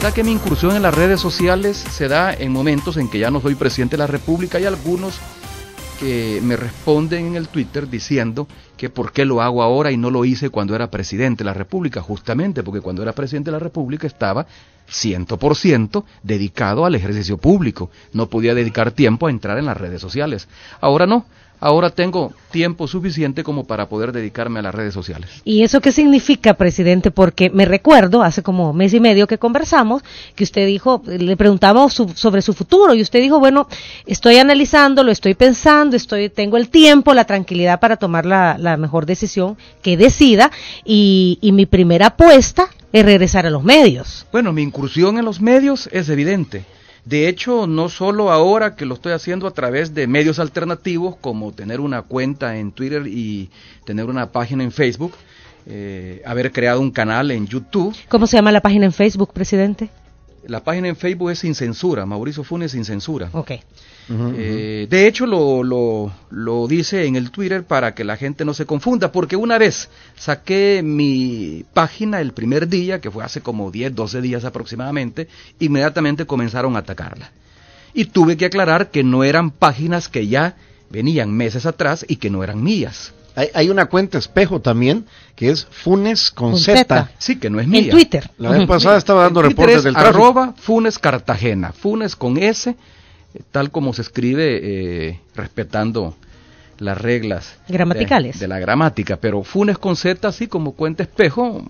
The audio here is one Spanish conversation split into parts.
verdad que mi incursión en las redes sociales se da en momentos en que ya no soy presidente de la República y algunos que me responden en el Twitter diciendo que por qué lo hago ahora y no lo hice cuando era presidente de la República, justamente porque cuando era presidente de la República estaba 100% dedicado al ejercicio público, no podía dedicar tiempo a entrar en las redes sociales. Ahora no, ahora tengo tiempo suficiente como para poder dedicarme a las redes sociales. ¿Y eso qué significa, presidente? Porque me recuerdo, hace como mes y medio que conversamos, que usted dijo, le preguntamos sobre su futuro y usted dijo, bueno, estoy analizando, lo estoy pensando, estoy, tengo el tiempo, la tranquilidad para tomar la, mejor decisión que decida y, y mi primera apuesta es regresar a los medios. Bueno, mi incursión en los medios es evidente de hecho, no solo ahora que lo estoy haciendo a través de medios alternativos como tener una cuenta en Twitter y tener una página en Facebook, eh, haber creado un canal en YouTube. ¿Cómo se llama la página en Facebook, presidente? La página en Facebook es Sin Censura, Mauricio Funes Sin Censura. Ok. Eh, de hecho, lo, lo, lo, dice en el Twitter para que la gente no se confunda, porque una vez saqué mi página el primer día, que fue hace como 10, 12 días aproximadamente, inmediatamente comenzaron a atacarla. Y tuve que aclarar que no eran páginas que ya venían meses atrás y que no eran mías. Hay, una cuenta espejo también que es Funes con, Z. Sí, que no es mía. En Twitter. La vez pasada estaba dando reportes del tráfico. Arroba Funes Cartagena. Funes con S tal como se escribe, eh, respetando las reglas gramaticales de, la gramática, pero Funes con Z, así como cuenta espejo,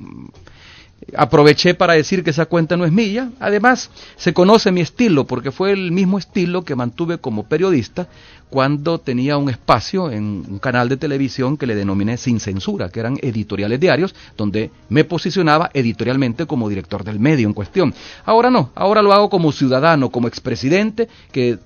aproveché para decir que esa cuenta no es mía. Además, se conoce mi estilo, porque fue el mismo estilo que mantuve como periodista cuando tenía un espacio en un canal de televisión que le denominé Sin Censura, que eran editoriales diarios, donde me posicionaba editorialmente como director del medio en cuestión. Ahora no, ahora lo hago como ciudadano, como expresidente, que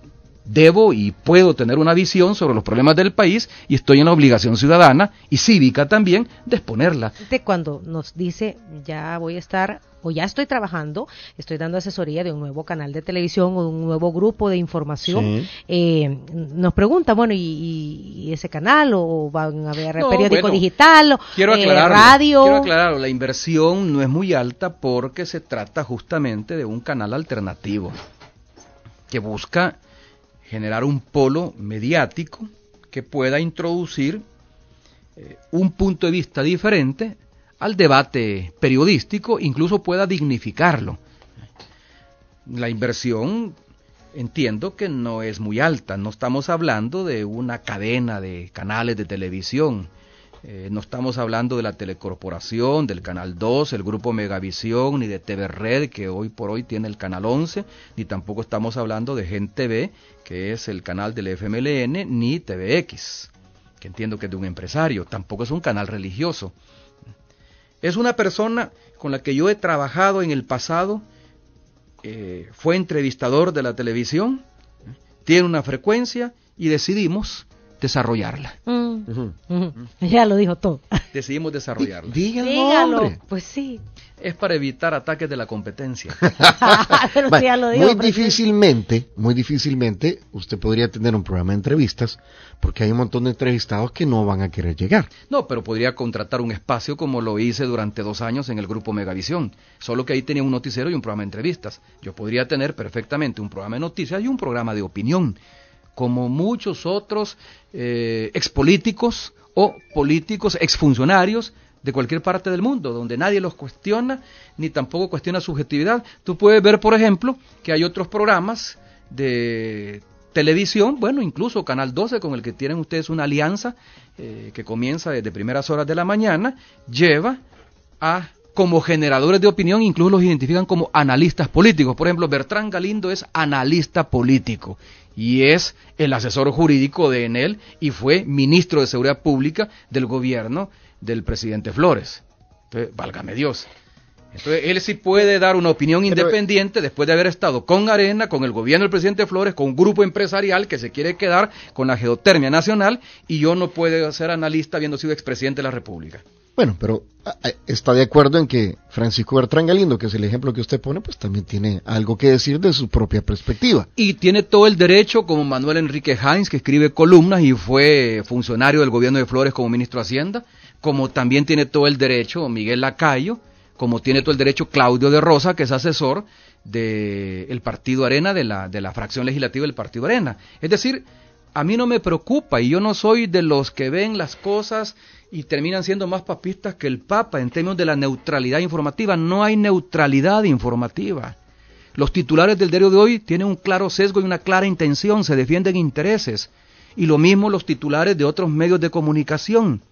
debo y puedo tener una visión sobre los problemas del país y estoy en la obligación ciudadana y cívica también de exponerla. Cuando nos dice ya voy a estar o ya estoy trabajando, estoy dando asesoría de un nuevo canal de televisión o de un nuevo grupo de información, eh, nos pregunta, bueno, ¿y, ese canal o van a ver periódico digital o quiero eh, radio? Quiero aclararlo, la inversión no es muy alta porque se trata justamente de un canal alternativo que busca generar un polo mediático que pueda introducir eh, un punto de vista diferente al debate periodístico, incluso pueda dignificarlo. La inversión entiendo que no es muy alta, no estamos hablando de una cadena de canales de televisión, eh, no estamos hablando de la telecorporación, del Canal 2, el grupo Megavisión, ni de TV Red, que hoy por hoy tiene el Canal 11, ni tampoco estamos hablando de Gen TV, que es el canal del FMLN, ni TVX, que entiendo que es de un empresario, tampoco es un canal religioso. Es una persona con la que yo he trabajado en el pasado, eh, fue entrevistador de la televisión, tiene una frecuencia y decidimos desarrollarla. Mm. Ya lo dijo todo. Decidimos desarrollarla. Dígalo, Pues sí. Es para evitar ataques de la competencia. muy difícilmente, muy difícilmente usted podría tener un programa de entrevistas porque hay un montón de entrevistados que no van a querer llegar. No, pero podría contratar un espacio como lo hice durante dos años en el grupo Megavisión. Solo que ahí tenía un noticiero y un programa de entrevistas. Yo podría tener perfectamente un programa de noticias y un programa de opinión como muchos otros eh, expolíticos o políticos, exfuncionarios de cualquier parte del mundo, donde nadie los cuestiona, ni tampoco cuestiona subjetividad. Tú puedes ver, por ejemplo, que hay otros programas de televisión, bueno, incluso Canal 12, con el que tienen ustedes una alianza eh, que comienza desde primeras horas de la mañana, lleva a como generadores de opinión, incluso los identifican como analistas políticos. Por ejemplo, Bertrán Galindo es analista político y es el asesor jurídico de Enel y fue ministro de Seguridad Pública del gobierno del presidente Flores. Entonces, válgame Dios. Entonces, él sí puede dar una opinión independiente después de haber estado con Arena, con el gobierno del presidente Flores, con un grupo empresarial que se quiere quedar con la geotermia nacional y yo no puedo ser analista habiendo sido expresidente de la República. Bueno, pero ah, ah, está de acuerdo en que Francisco Bertrán Galindo, que es el ejemplo que usted pone, pues también tiene algo que decir de su propia perspectiva. Y tiene todo el derecho, como Manuel Enrique Heinz, que escribe columnas y fue funcionario del gobierno de Flores como ministro de Hacienda, como también tiene todo el derecho Miguel Lacayo, como tiene todo el derecho Claudio de Rosa, que es asesor del Partido Arena, de la, de la fracción legislativa del Partido Arena. Es decir, a mí no me preocupa y yo no soy de los que ven las cosas y terminan siendo más papistas que el Papa en términos de la neutralidad informativa. No hay neutralidad informativa. Los titulares del diario de hoy tienen un claro sesgo y una clara intención, se defienden intereses. Y lo mismo los titulares de otros medios de comunicación.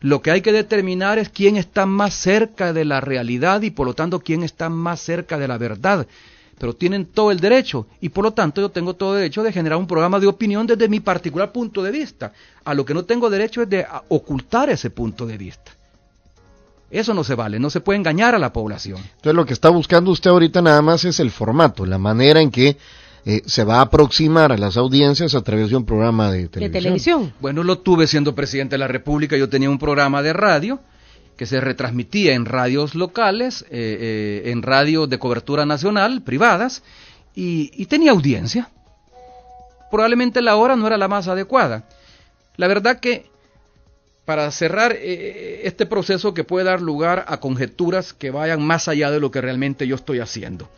Lo que hay que determinar es quién está más cerca de la realidad y por lo tanto quién está más cerca de la verdad pero tienen todo el derecho y por lo tanto yo tengo todo el derecho de generar un programa de opinión desde mi particular punto de vista. A lo que no tengo derecho es de ocultar ese punto de vista. Eso no se vale, no se puede engañar a la población. Entonces lo que está buscando usted ahorita nada más es el formato, la manera en que eh, se va a aproximar a las audiencias a través de un programa de televisión. de televisión. Bueno, lo tuve siendo presidente de la República, yo tenía un programa de radio que se retransmitía en radios locales, eh, eh, en radios de cobertura nacional, privadas, y, tenía audiencia. Probablemente la hora no era la más adecuada. La verdad que para cerrar eh, este proceso que puede dar lugar a conjeturas que vayan más allá de lo que realmente yo estoy haciendo.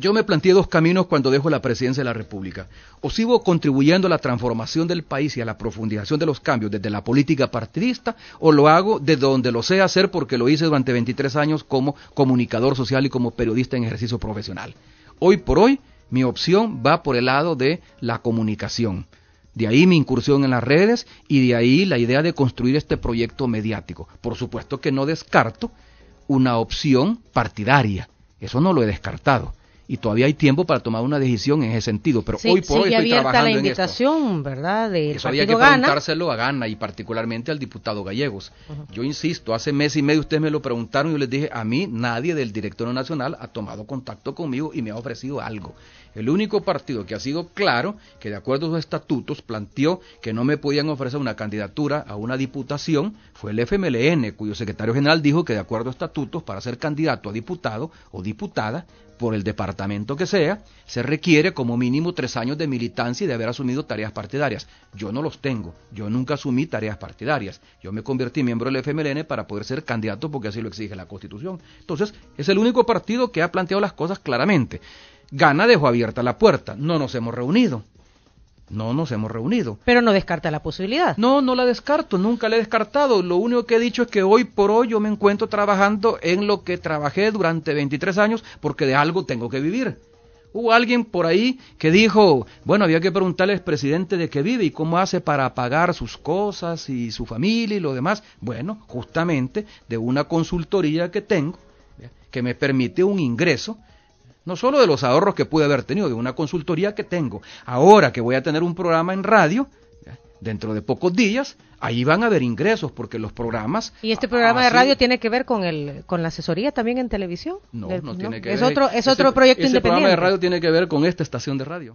Yo me planteé dos caminos cuando dejo la presidencia de la República. O sigo contribuyendo a la transformación del país y a la profundización de los cambios desde la política partidista, o lo hago de donde lo sé hacer porque lo hice durante 23 años como comunicador social y como periodista en ejercicio profesional. Hoy por hoy, mi opción va por el lado de la comunicación. De ahí mi incursión en las redes y de ahí la idea de construir este proyecto mediático. Por supuesto que no descarto una opción partidaria. Eso no lo he descartado y todavía hay tiempo para tomar una decisión en ese sentido. Pero hoy por hoy estoy trabajando la invitación, ¿verdad? De Eso había que preguntárselo a Gana y particularmente al diputado Gallegos. Yo insisto, hace mes y medio ustedes me lo preguntaron y yo les dije, a mí nadie del directorio nacional ha tomado contacto conmigo y me ha ofrecido algo. El único partido que ha sido claro, que de acuerdo a sus estatutos planteó que no me podían ofrecer una candidatura a una diputación, fue el FMLN, cuyo secretario general dijo que de acuerdo a estatutos, para ser candidato a diputado o diputada, por el departamento que sea, se requiere como mínimo tres años de militancia y de haber asumido tareas partidarias. Yo no los tengo, yo nunca asumí tareas partidarias. Yo me convertí miembro del FMLN para poder ser candidato porque así lo exige la Constitución. Entonces, es el único partido que ha planteado las cosas claramente. Gana dejó abierta la puerta, no nos hemos reunido. No nos hemos reunido. Pero no descarta la posibilidad. No, no la descarto, nunca la he descartado. Lo único que he dicho es que hoy por hoy yo me encuentro trabajando en lo que trabajé durante 23 años porque de algo tengo que vivir. Hubo alguien por ahí que dijo, bueno, había que preguntarle al presidente de qué vive y cómo hace para pagar sus cosas y su familia y lo demás. Bueno, justamente de una consultoría que tengo, que me permite un ingreso no solo de los ahorros que pude haber tenido, de una consultoría que tengo. Ahora que voy a tener un programa en radio, dentro de pocos días, ahí van a haber ingresos porque los programas y este programa de radio tiene que ver con el con la asesoría también en televisión no no tiene que es otro es otro proyecto ese independiente programa de radio tiene que ver con esta estación de radio